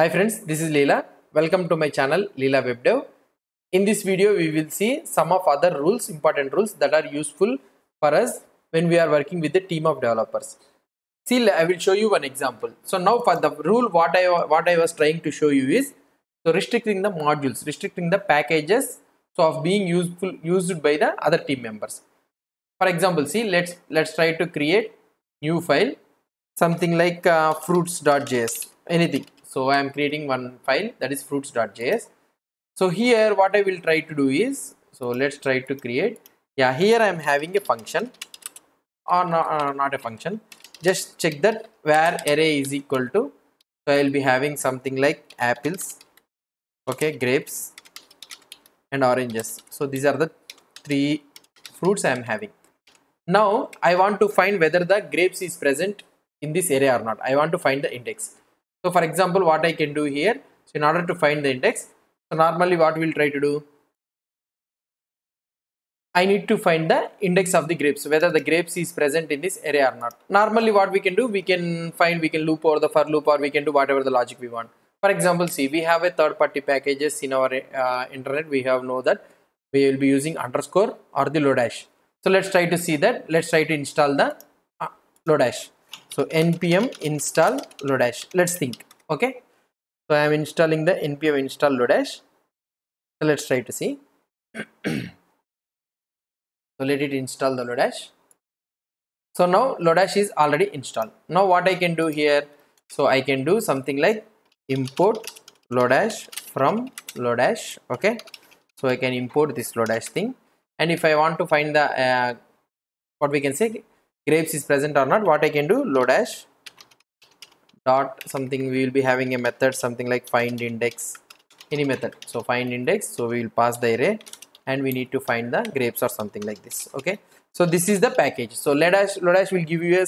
Hi friends, this is Leela. Welcome to my channel Leela Web Dev. In this video, we will see some of other rules, important rules that are useful for us when we are working with a team of developers. See, I will show you one example. So now for the rule, what I what I was trying to show you is so restricting the modules, restricting the packages, so of being useful used by the other team members. For example, see, let's let's try to create new file, something like uh, fruits.js, anything. So I am creating one file that is fruits.js. So here what I will try to do is, so let's try to create, yeah, here I am having a function or not, uh, not a function. Just check that where array is equal to, so I will be having something like apples, okay, grapes and oranges. So these are the three fruits I am having. Now I want to find whether the grapes is present in this array or not. I want to find the index. So for example, what I can do here, so in order to find the index, so normally what we'll try to do, I need to find the index of the grapes, whether the grapes is present in this array or not. Normally what we can do, we can find, we can loop over the for loop or we can do whatever the logic we want. For example, see, we have a third party packages in our uh, internet. We have know that we will be using underscore or the Lodash. So let's try to see that. Let's try to install the uh, Lodash. So npm install Lodash. Let's think. Okay. So I am installing the npm install Lodash. So let's try to see. so let it install the Lodash. So now Lodash is already installed. Now what I can do here? So I can do something like import Lodash from Lodash. Okay. So I can import this Lodash thing. And if I want to find the uh, what we can say grapes is present or not, what I can do Lodash dot something we will be having a method something like find index any method. So find index so we will pass the array and we need to find the grapes or something like this okay? So this is the package. So lodash lodash will give you a,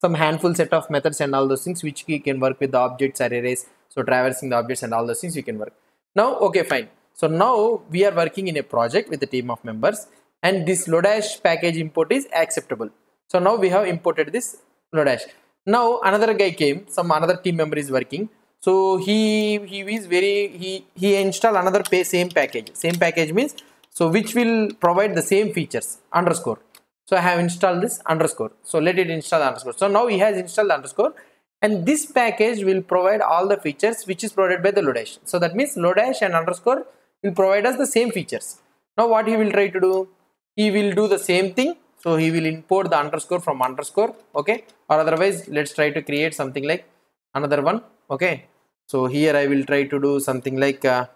some handful set of methods and all those things which you can work with the objects or arrays. So traversing the objects and all those things you can work. Now okay fine. So now we are working in a project with a team of members and this lodash package import is acceptable so now we have imported this lodash now another guy came some another team member is working. So he he is very he he install another pay, same package. Same package means so which will provide the same features underscore. So i have installed this underscore. So let it install underscore. So now he has installed underscore. And this package will provide all the features which is provided by the lodash so that means lodash and underscore will provide us the same features. Now what he will try to do? He will do the same thing so he will import the underscore from underscore okay? Or otherwise let's try to create something like another one okay? So here i will try to do something like uh,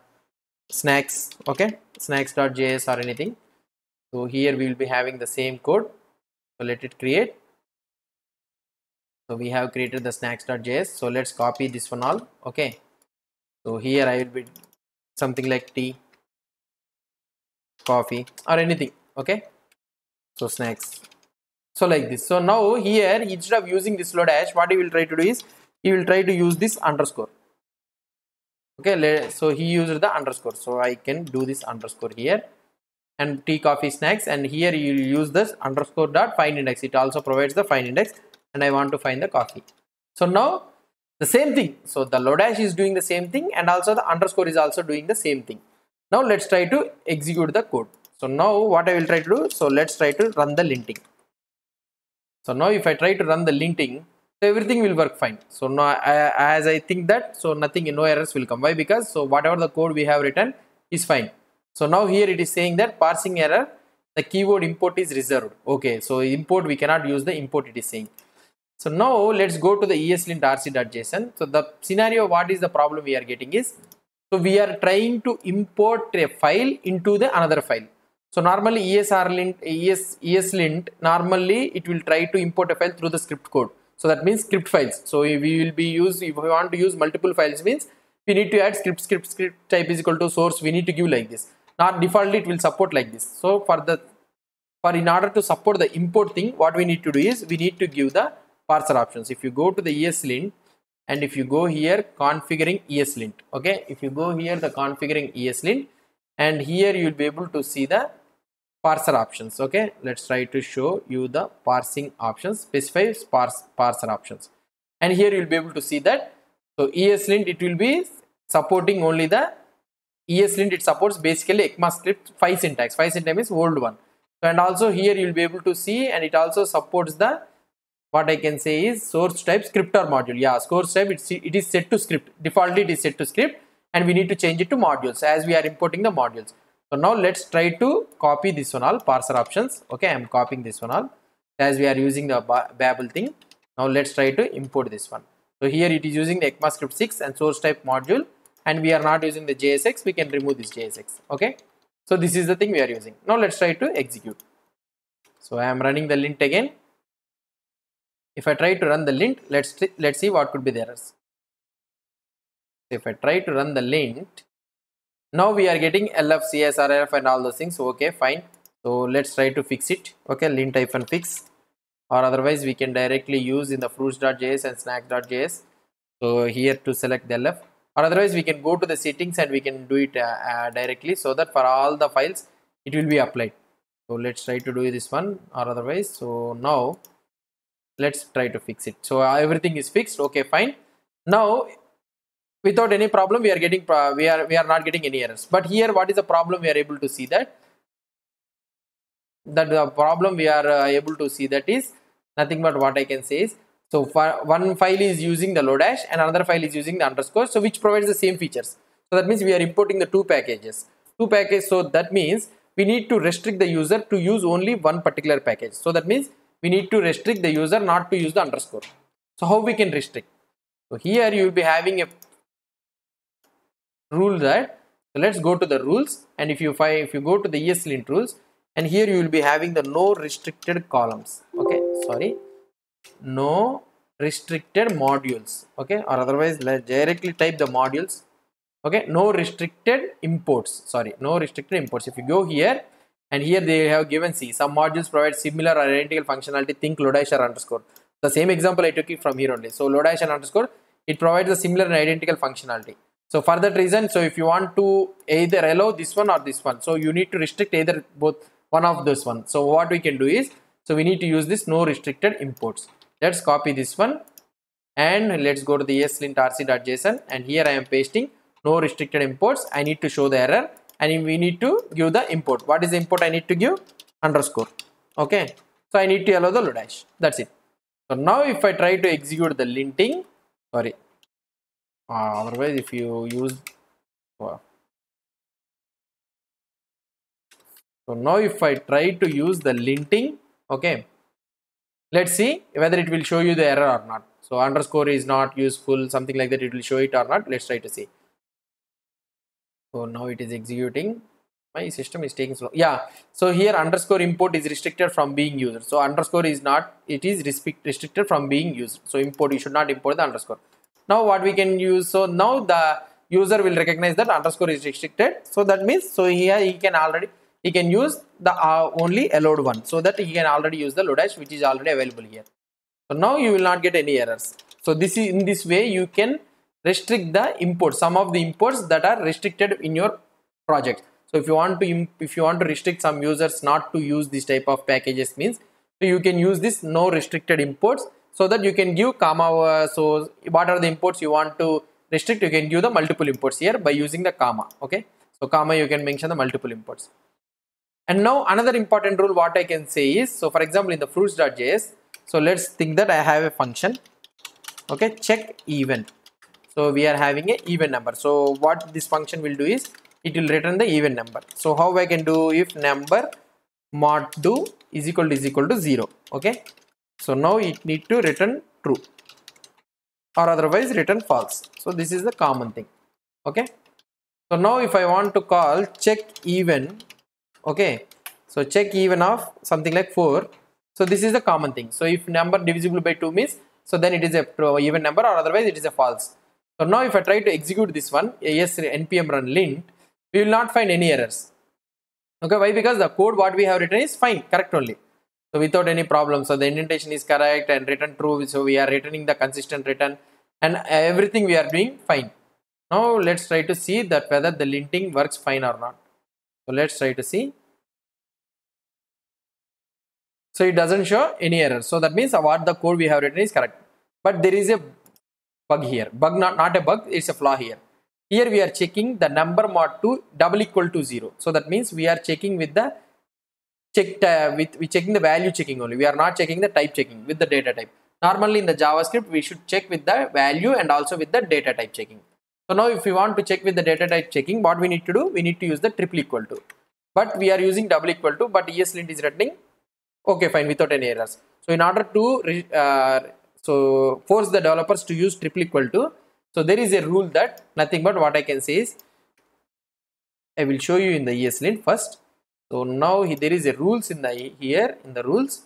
snacks okay? Snacks.js or anything. So here we will be having the same code. So let it create. So we have created the snacks.js so let's copy this one all okay? So here i will be something like tea coffee or anything okay so snacks. So like this. So now here instead of using this load lodash what he will try to do is he will try to use this underscore. Okay so he used the underscore. So i can do this underscore here and tea coffee snacks. And here you use this underscore dot find index. It also provides the find index and i want to find the coffee. So now the same thing. So the lodash is doing the same thing and also the underscore is also doing the same thing. Now let's try to execute the code so now what I will try to do, so let's try to run the linting. So now if I try to run the linting, so everything will work fine. So now I, as I think that, so nothing, no errors will come. Why? Because so whatever the code we have written is fine. So now here it is saying that parsing error, the keyword import is reserved. Okay, so import we cannot use the import it is saying. So now let's go to the eslint rc.json. So the scenario, what is the problem we are getting is, so we are trying to import a file into the another file. So normally ESLint, ES, ESLint, normally it will try to import a file through the script code. So that means script files. So we will be use if we want to use multiple files means we need to add script script script type is equal to source. We need to give like this. Not defaultly it will support like this. So for the for in order to support the import thing, what we need to do is we need to give the parser options. If you go to the ESLint and if you go here configuring ESLint, okay. If you go here the configuring ESLint and here you will be able to see the parser options okay let's try to show you the parsing options specify parse, parser options and here you'll be able to see that So ESLint it will be supporting only the ESLint it supports basically ECMAScript 5 syntax. 5 syntax is old one. So, and also here you will be able to see and it also supports the what I can say is source type scripter module. Yeah, source type it's, it is set to script. Defaultly it is set to script and we need to change it to modules as we are importing the modules. So now let's try to copy this one all parser options. Okay, I am copying this one all as we are using the Babel thing. Now let's try to import this one. So here it is using the ECMAScript 6 and source type module and we are not using the JSX. We can remove this JSX. Okay. So this is the thing we are using. Now let's try to execute. So I am running the lint again. If I try to run the lint, let's let's see what could be the errors. If I try to run the lint, now we are getting lf CRLF and all those things. Okay fine. So let's try to fix it. Okay lint hyphen fix. Or otherwise we can directly use in the fruits.js and snacks.js so here to select the lf or otherwise we can go to the settings and we can do it uh, uh, directly so that for all the files it will be applied. So let's try to do this one. Or otherwise so now let's try to fix it. So everything is fixed. Okay fine. Now without any problem we are getting we are we are not getting any errors. But here what is the problem we are able to see that? That the problem we are uh, able to see that is nothing but what i can say is so one file is using the lodash and another file is using the underscore so which provides the same features. So that means we are importing the two packages. Two packages so that means we need to restrict the user to use only one particular package. So that means we need to restrict the user not to use the underscore. So how we can restrict? So here you will be having a rule that so let's go to the rules. And if you find if you go to the ESLint rules and here you will be having the no restricted columns. Okay sorry. No restricted modules. Okay or otherwise let's directly type the modules. Okay no restricted imports. Sorry no restricted imports. If you go here and here they have given see some modules provide similar or identical functionality think lodash or underscore. The same example i took it from here only. So lodash and underscore it provides a similar and identical functionality so for that reason, so if you want to either allow this one or this one, so you need to restrict either both one of those one. So what we can do is, so we need to use this no restricted imports. Let's copy this one and let's go to the eslint rc.json and here I am pasting no restricted imports. I need to show the error and we need to give the import. What is the import I need to give? Underscore. Okay. So I need to allow the lodash. That's it. So now if I try to execute the linting, sorry, uh, otherwise if you use well, so now if I try to use the linting okay let's see whether it will show you the error or not. So underscore is not useful something like that it will show it or not. Let's try to see. So now it is executing. My system is taking slow yeah so here underscore import is restricted from being used. So underscore is not it is restricted from being used. So import you should not import the underscore now what we can use so now the user will recognize that underscore is restricted. So that means so here he can already he can use the uh, only allowed one. So that he can already use the lodash which is already available here. So now you will not get any errors. So this is in this way you can restrict the imports some of the imports that are restricted in your project. So if you want to if you want to restrict some users not to use this type of packages means so you can use this no restricted imports so that you can give comma uh, so what are the imports you want to restrict you can give the multiple imports here by using the comma okay? So comma you can mention the multiple imports and now another important rule what I can say is so for example in the fruits.js so let's think that I have a function okay? Check even. So we are having a even number. So what this function will do is it will return the even number. So how I can do if number mod do is equal to is equal to 0 okay so now it need to return true or otherwise return false. So this is the common thing. Okay? So now if i want to call check even okay? So check even of something like 4 so this is the common thing. So if number divisible by 2 means so then it is a uh, even number or otherwise it is a false. So now if i try to execute this one yes npm run lint we will not find any errors. Okay? Why? Because the code what we have written is fine correct only so without any problem. So the indentation is correct and written true. So we are returning the consistent return and everything we are doing fine. Now let's try to see that whether the linting works fine or not. So let's try to see. So it doesn't show any error. So that means what the code we have written is correct. But there is a bug here. Bug not, not a bug, it's a flaw here. Here we are checking the number mod to double equal to 0. So that means we are checking with the checked uh, with we checking the value checking only. We are not checking the type checking with the data type. Normally in the JavaScript we should check with the value and also with the data type checking. So now if we want to check with the data type checking, what we need to do? We need to use the triple equal to. But we are using double equal to, but ESLint is returning okay fine without any errors. So in order to uh, so force the developers to use triple equal to, so there is a rule that nothing but what I can say is I will show you in the ESLint first. So now there is a rules in the here in the rules.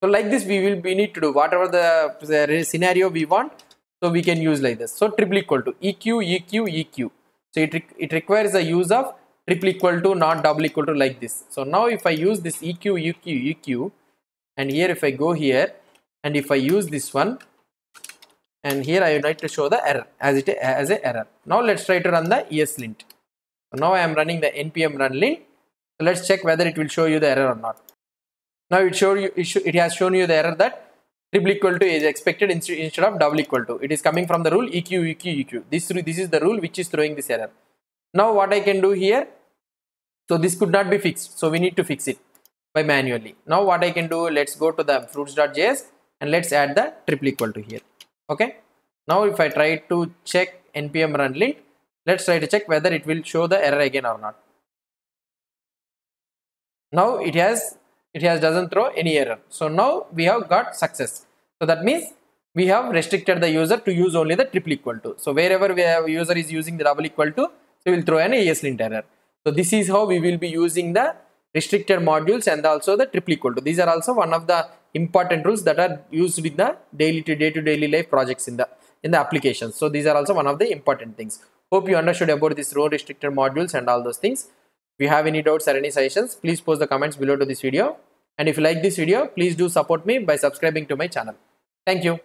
So like this we will we need to do whatever the, the scenario we want. So we can use like this. So triple equal to EQ EQ EQ. So it it requires the use of triple equal to not double equal to like this. So now if I use this EQ EQ EQ and here if I go here and if I use this one and here I would like to show the error as it as a error. Now let's try to run the ESLint. So now I am running the npm run lint. Let's check whether it will show you the error or not. Now it show you it has shown you the error that triple equal to is expected instead of double equal to. It is coming from the rule eq eq eq. This this is the rule which is throwing this error. Now what I can do here? So this could not be fixed. So we need to fix it by manually. Now what I can do? Let's go to the fruits.js and let's add the triple equal to here okay now if i try to check npm run lint let's try to check whether it will show the error again or not now it has it has doesn't throw any error. So now we have got success. So that means we have restricted the user to use only the triple equal to so wherever we have user is using the double equal to so we will throw an ESLint error. So this is how we will be using the restricted modules and also the triple equal to these are also one of the important rules that are used with the daily to day to daily life projects in the in the applications so these are also one of the important things. Hope you understood about this row restricted modules and all those things you have any doubts or any suggestions please post the comments below to this video. And if you like this video please do support me by subscribing to my channel. Thank you